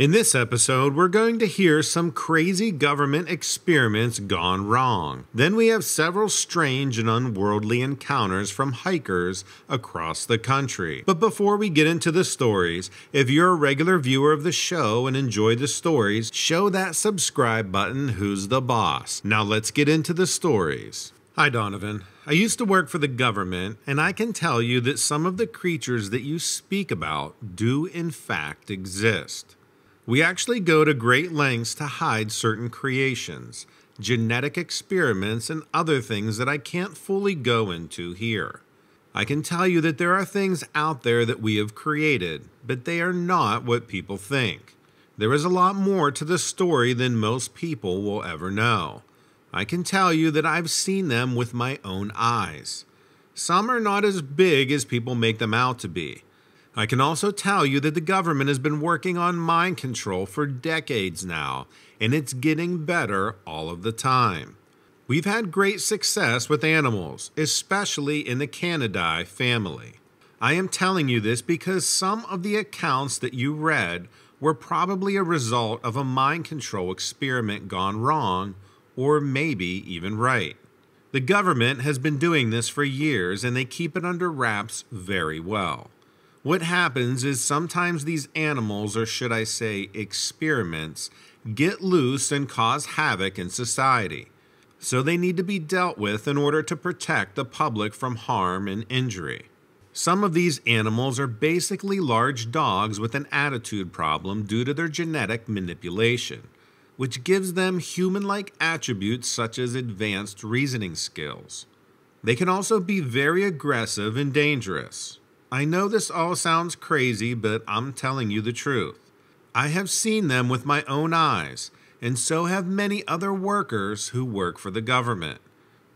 In this episode, we're going to hear some crazy government experiments gone wrong. Then we have several strange and unworldly encounters from hikers across the country. But before we get into the stories, if you're a regular viewer of the show and enjoy the stories, show that subscribe button who's the boss. Now let's get into the stories. Hi, Donovan. I used to work for the government, and I can tell you that some of the creatures that you speak about do in fact exist. We actually go to great lengths to hide certain creations, genetic experiments, and other things that I can't fully go into here. I can tell you that there are things out there that we have created, but they are not what people think. There is a lot more to the story than most people will ever know. I can tell you that I've seen them with my own eyes. Some are not as big as people make them out to be. I can also tell you that the government has been working on mind control for decades now, and it's getting better all of the time. We've had great success with animals, especially in the Canidae family. I am telling you this because some of the accounts that you read were probably a result of a mind control experiment gone wrong, or maybe even right. The government has been doing this for years and they keep it under wraps very well. What happens is sometimes these animals, or should I say experiments, get loose and cause havoc in society. So they need to be dealt with in order to protect the public from harm and injury. Some of these animals are basically large dogs with an attitude problem due to their genetic manipulation, which gives them human like attributes such as advanced reasoning skills. They can also be very aggressive and dangerous. I know this all sounds crazy, but I'm telling you the truth. I have seen them with my own eyes, and so have many other workers who work for the government.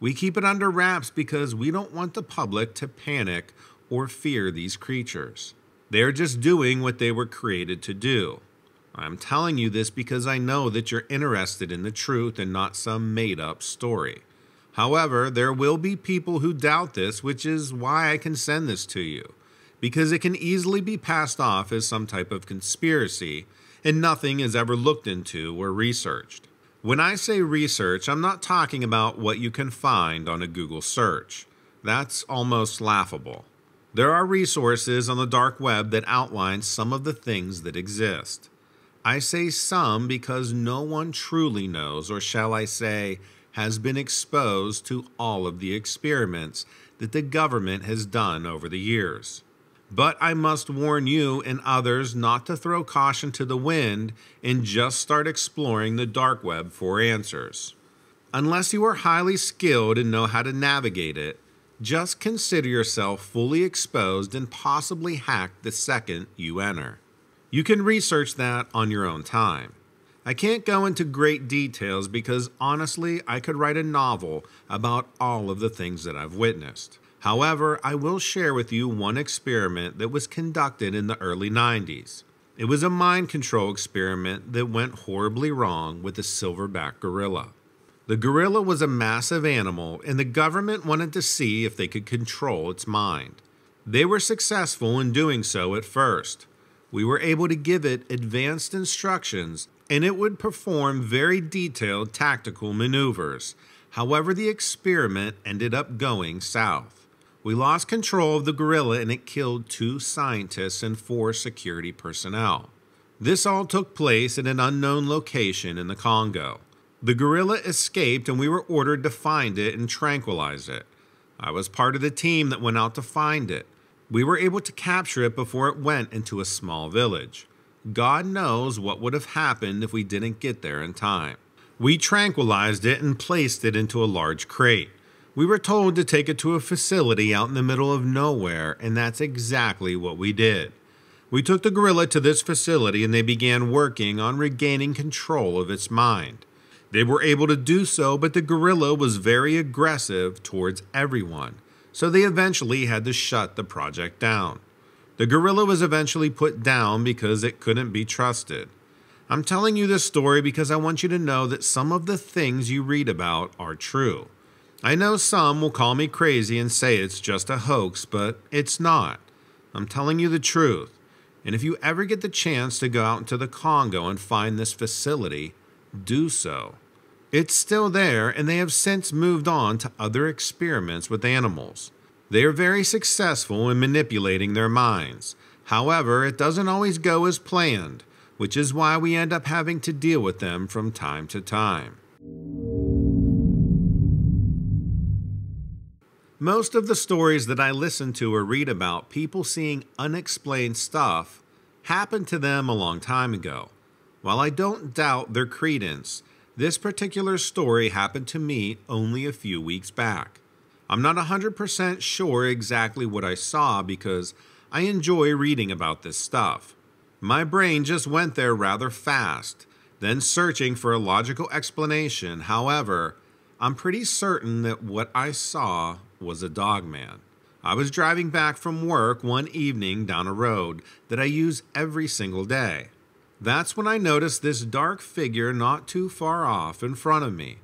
We keep it under wraps because we don't want the public to panic or fear these creatures. They're just doing what they were created to do. I'm telling you this because I know that you're interested in the truth and not some made up story. However, there will be people who doubt this, which is why I can send this to you because it can easily be passed off as some type of conspiracy and nothing is ever looked into or researched. When I say research, I'm not talking about what you can find on a Google search. That's almost laughable. There are resources on the dark web that outline some of the things that exist. I say some because no one truly knows, or shall I say, has been exposed to all of the experiments that the government has done over the years. But I must warn you and others not to throw caution to the wind and just start exploring the dark web for answers. Unless you are highly skilled and know how to navigate it, just consider yourself fully exposed and possibly hacked the second you enter. You can research that on your own time. I can't go into great details because honestly, I could write a novel about all of the things that I've witnessed. However, I will share with you one experiment that was conducted in the early 90s. It was a mind control experiment that went horribly wrong with the silverback gorilla. The gorilla was a massive animal, and the government wanted to see if they could control its mind. They were successful in doing so at first. We were able to give it advanced instructions, and it would perform very detailed tactical maneuvers. However, the experiment ended up going south. We lost control of the gorilla and it killed two scientists and four security personnel. This all took place in an unknown location in the Congo. The gorilla escaped and we were ordered to find it and tranquilize it. I was part of the team that went out to find it. We were able to capture it before it went into a small village. God knows what would have happened if we didn't get there in time. We tranquilized it and placed it into a large crate. We were told to take it to a facility out in the middle of nowhere, and that's exactly what we did. We took the gorilla to this facility and they began working on regaining control of its mind. They were able to do so, but the gorilla was very aggressive towards everyone, so they eventually had to shut the project down. The gorilla was eventually put down because it couldn't be trusted. I'm telling you this story because I want you to know that some of the things you read about are true. I know some will call me crazy and say it's just a hoax, but it's not. I'm telling you the truth. And if you ever get the chance to go out into the Congo and find this facility, do so. It's still there, and they have since moved on to other experiments with animals. They are very successful in manipulating their minds. However, it doesn't always go as planned, which is why we end up having to deal with them from time to time. Most of the stories that I listen to or read about people seeing unexplained stuff happened to them a long time ago. While I don't doubt their credence, this particular story happened to me only a few weeks back. I'm not 100% sure exactly what I saw because I enjoy reading about this stuff. My brain just went there rather fast, then searching for a logical explanation. However, I'm pretty certain that what I saw was a dog man. I was driving back from work one evening down a road that I use every single day. That's when I noticed this dark figure not too far off in front of me.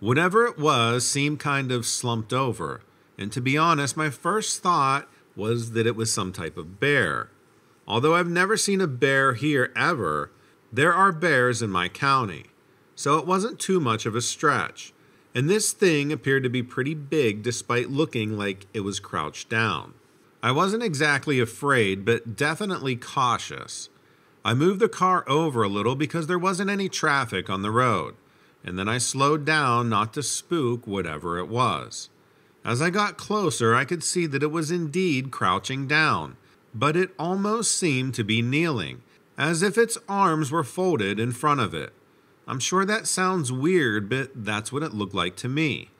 Whatever it was seemed kind of slumped over, and to be honest, my first thought was that it was some type of bear. Although I've never seen a bear here ever, there are bears in my county, so it wasn't too much of a stretch and this thing appeared to be pretty big despite looking like it was crouched down. I wasn't exactly afraid, but definitely cautious. I moved the car over a little because there wasn't any traffic on the road, and then I slowed down not to spook whatever it was. As I got closer, I could see that it was indeed crouching down, but it almost seemed to be kneeling, as if its arms were folded in front of it. I'm sure that sounds weird, but that's what it looked like to me.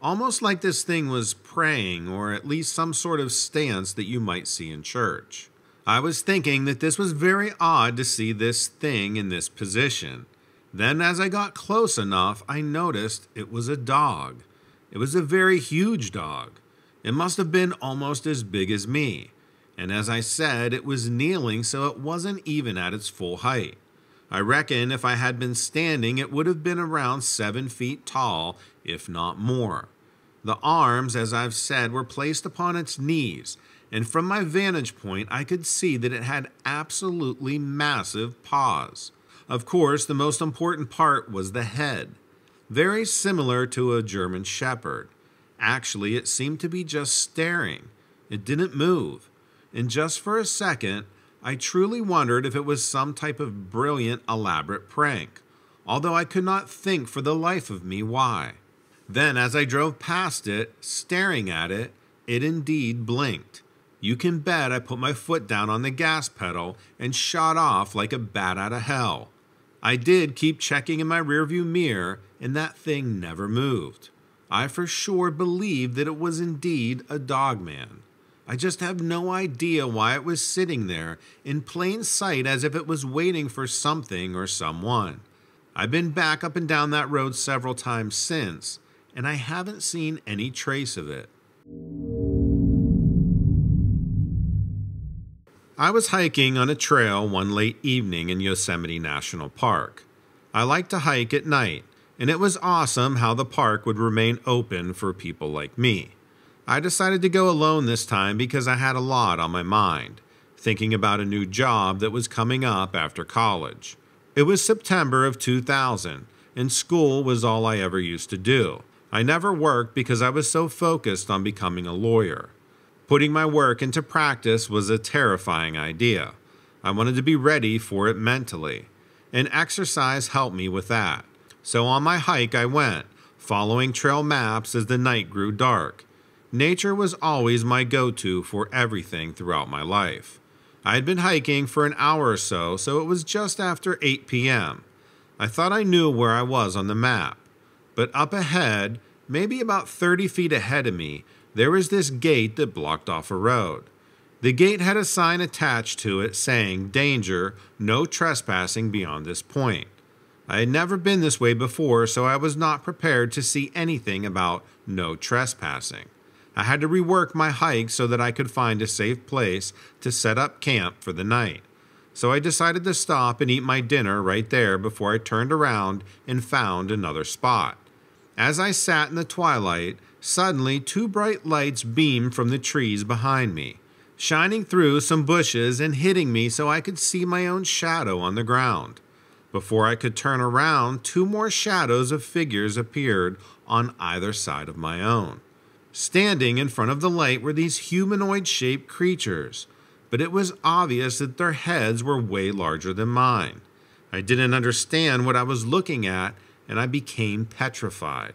Almost like this thing was praying, or at least some sort of stance that you might see in church. I was thinking that this was very odd to see this thing in this position. Then, as I got close enough, I noticed it was a dog. It was a very huge dog. It must have been almost as big as me. And as I said, it was kneeling, so it wasn't even at its full height. I reckon if I had been standing, it would have been around seven feet tall, if not more. The arms, as I've said, were placed upon its knees, and from my vantage point, I could see that it had absolutely massive paws. Of course, the most important part was the head, very similar to a German Shepherd. Actually, it seemed to be just staring. It didn't move. And just for a second, I truly wondered if it was some type of brilliant, elaborate prank, although I could not think for the life of me why. Then, as I drove past it, staring at it, it indeed blinked. You can bet I put my foot down on the gas pedal and shot off like a bat out of hell. I did keep checking in my rearview mirror, and that thing never moved. I for sure believed that it was indeed a dogman. I just have no idea why it was sitting there in plain sight as if it was waiting for something or someone. I've been back up and down that road several times since, and I haven't seen any trace of it. I was hiking on a trail one late evening in Yosemite National Park. I like to hike at night, and it was awesome how the park would remain open for people like me. I decided to go alone this time because I had a lot on my mind, thinking about a new job that was coming up after college. It was September of 2000, and school was all I ever used to do. I never worked because I was so focused on becoming a lawyer. Putting my work into practice was a terrifying idea. I wanted to be ready for it mentally, and exercise helped me with that. So on my hike I went, following trail maps as the night grew dark. Nature was always my go to for everything throughout my life. I had been hiking for an hour or so, so it was just after 8 p.m. I thought I knew where I was on the map. But up ahead, maybe about 30 feet ahead of me, there was this gate that blocked off a road. The gate had a sign attached to it saying, Danger, no trespassing beyond this point. I had never been this way before, so I was not prepared to see anything about no trespassing. I had to rework my hike so that I could find a safe place to set up camp for the night. So I decided to stop and eat my dinner right there before I turned around and found another spot. As I sat in the twilight, suddenly two bright lights beamed from the trees behind me. shining through some bushes and hitting me so I could see my own shadow on the ground. Before I could turn around, two more shadows of figures appeared on either side of my own. Standing in front of the light were these humanoid shaped creatures, but it was obvious that their heads were way larger than mine. I didn't understand what I was looking at, and I became petrified.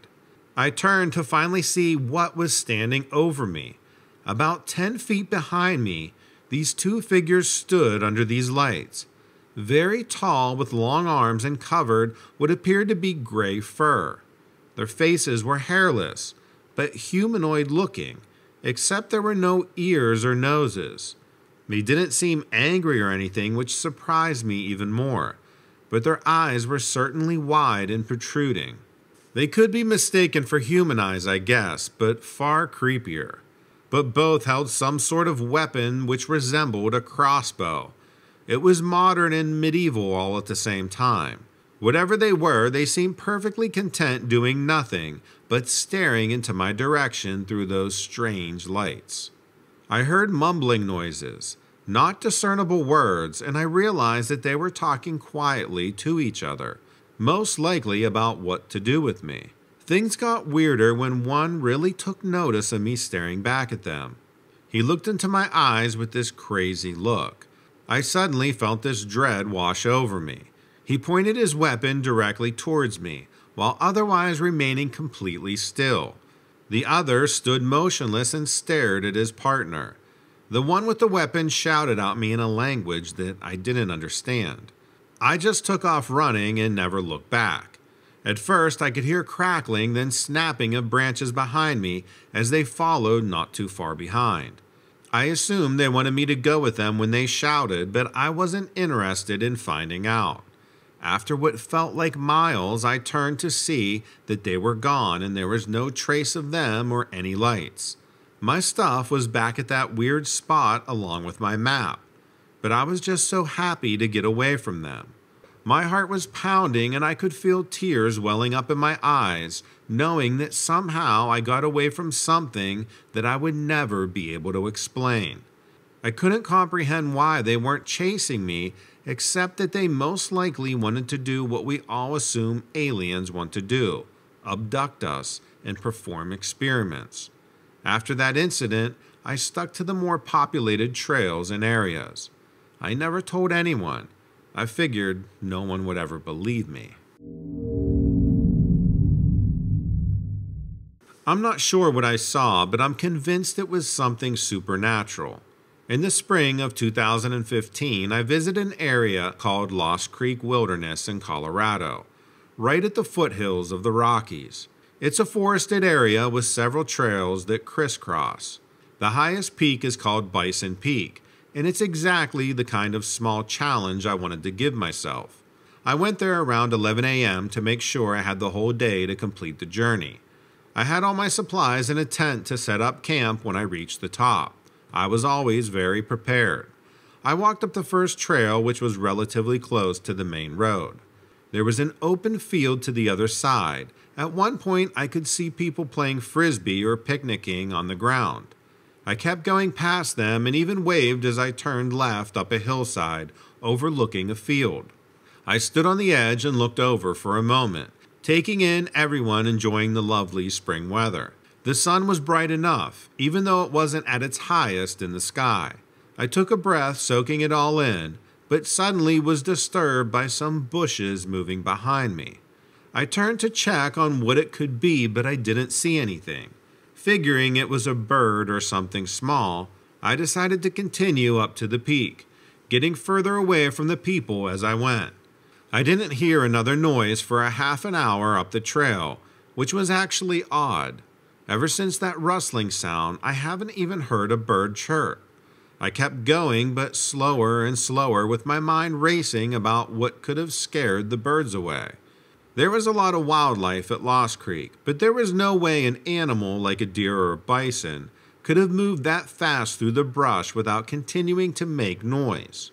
I turned to finally see what was standing over me. About 10 feet behind me, these two figures stood under these lights very tall with long arms and covered what appeared to be gray fur. Their faces were hairless, but humanoid looking, except there were no ears or noses. They didn't seem angry or anything, which surprised me even more, but their eyes were certainly wide and protruding. They could be mistaken for human eyes, I guess, but far creepier. But both held some sort of weapon which resembled a crossbow it was modern and medieval all at the same time. Whatever they were, they seemed perfectly content doing nothing but staring into my direction through those strange lights. I heard mumbling noises, not discernible words, and I realized that they were talking quietly to each other, most likely about what to do with me. Things got weirder when one really took notice of me staring back at them. He looked into my eyes with this crazy look. I suddenly felt this dread wash over me. He pointed his weapon directly towards me, while otherwise remaining completely still. The other stood motionless and stared at his partner. The one with the weapon shouted at me in a language that I didn't understand. I just took off running and never looked back. At first, I could hear crackling, then snapping of branches behind me as they followed not too far behind. I assumed they wanted me to go with them when they shouted, but I wasn't interested in finding out. After what felt like miles, I turned to see that they were gone and there was no trace of them or any lights. My stuff was back at that weird spot along with my map, but I was just so happy to get away from them. My heart was pounding and I could feel tears welling up in my eyes, knowing that somehow I got away from something that I would never be able to explain. I couldn't comprehend why they weren't chasing me, except that they most likely wanted to do what we all assume aliens want to do abduct us and perform experiments. After that incident, I stuck to the more populated trails and areas. I never told anyone I figured no one would ever believe me. I'm not sure what I saw, but I'm convinced it was something supernatural. In the spring of 2015, I visited an area called Lost Creek Wilderness in Colorado, right at the foothills of the Rockies. It's a forested area with several trails that crisscross. The highest peak is called Bison Peak, and it's exactly the kind of small challenge I wanted to give myself. I went there around 11 a.m. to make sure I had the whole day to complete the journey. I had all my supplies in a tent to set up camp when I reached the top. I was always very prepared. I walked up the first trail, which was relatively close to the main road. There was an open field to the other side. At one point, I could see people playing frisbee or picnicking on the ground. I kept going past them and even waved as I turned left up a hillside overlooking a field. I stood on the edge and looked over for a moment, taking in everyone enjoying the lovely spring weather. The sun was bright enough, even though it wasn't at its highest in the sky. I took a breath, soaking it all in, but suddenly was disturbed by some bushes moving behind me. I turned to check on what it could be, but I didn't see anything. Figuring it was a bird or something small, I decided to continue up to the peak, getting further away from the people as I went. I didn't hear another noise for a half an hour up the trail, which was actually odd. Ever since that rustling sound, I haven't even heard a bird chirp. I kept going, but slower and slower, with my mind racing about what could have scared the birds away. There was a lot of wildlife at Lost Creek, but there was no way an animal like a deer or a bison could have moved that fast through the brush without continuing to make noise.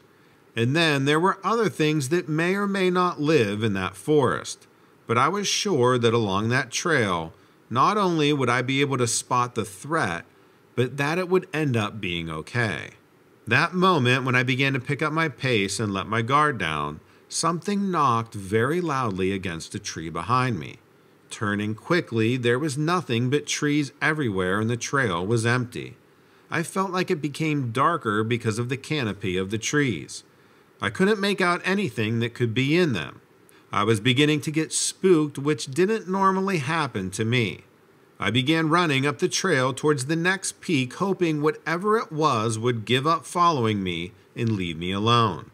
And then there were other things that may or may not live in that forest, but I was sure that along that trail, not only would I be able to spot the threat, but that it would end up being okay. That moment when I began to pick up my pace and let my guard down, something knocked very loudly against a tree behind me. Turning quickly, there was nothing but trees everywhere and the trail was empty. I felt like it became darker because of the canopy of the trees. I couldn't make out anything that could be in them. I was beginning to get spooked, which didn't normally happen to me. I began running up the trail towards the next peak, hoping whatever it was would give up following me and leave me alone.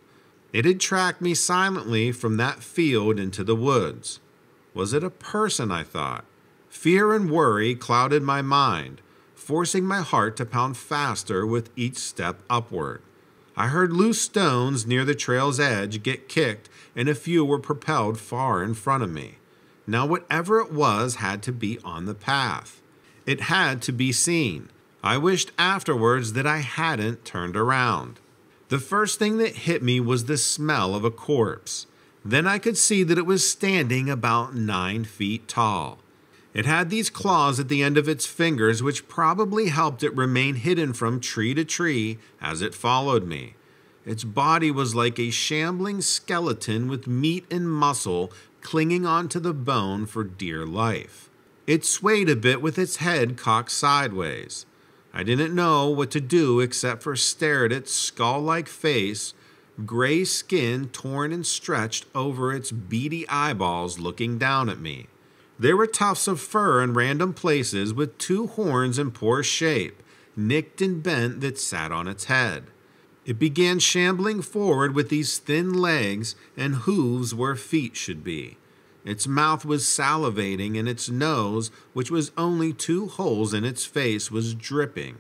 It had tracked me silently from that field into the woods. Was it a person? I thought. Fear and worry clouded my mind, forcing my heart to pound faster with each step upward. I heard loose stones near the trail's edge get kicked, and a few were propelled far in front of me. Now, whatever it was had to be on the path. It had to be seen. I wished afterwards that I hadn't turned around. The first thing that hit me was the smell of a corpse. Then I could see that it was standing about nine feet tall. It had these claws at the end of its fingers, which probably helped it remain hidden from tree to tree as it followed me. Its body was like a shambling skeleton with meat and muscle clinging onto the bone for dear life. It swayed a bit with its head cocked sideways. I didn't know what to do except for stare at its skull like face, gray skin torn and stretched over its beady eyeballs looking down at me. There were tufts of fur in random places with two horns in poor shape, nicked and bent, that sat on its head. It began shambling forward with these thin legs and hooves where feet should be. Its mouth was salivating, and its nose, which was only two holes in its face, was dripping.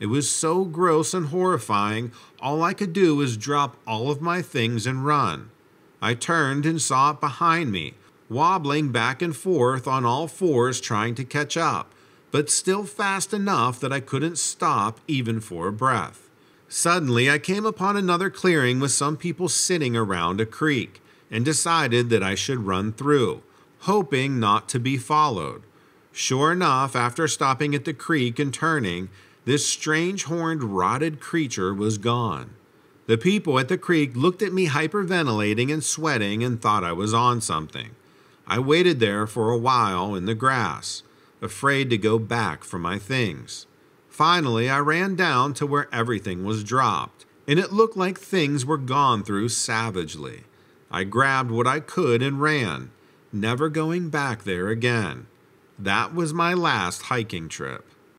It was so gross and horrifying, all I could do was drop all of my things and run. I turned and saw it behind me, wobbling back and forth on all fours trying to catch up, but still fast enough that I couldn't stop even for a breath. Suddenly, I came upon another clearing with some people sitting around a creek and decided that I should run through, hoping not to be followed. Sure enough, after stopping at the creek and turning, this strange horned, rotted creature was gone. The people at the creek looked at me hyperventilating and sweating and thought I was on something. I waited there for a while in the grass, afraid to go back for my things. Finally, I ran down to where everything was dropped, and it looked like things were gone through savagely. I grabbed what I could and ran, never going back there again. That was my last hiking trip.